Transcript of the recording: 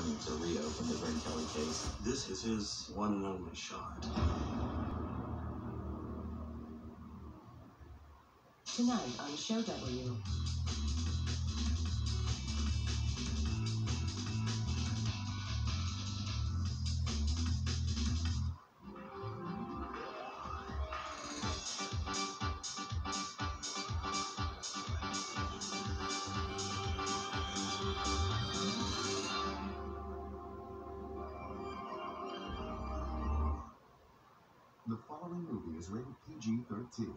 wanting to reopen the Vern Kelly case. This is his one and only shot. Tonight on Show W. following movie is rated PG 13.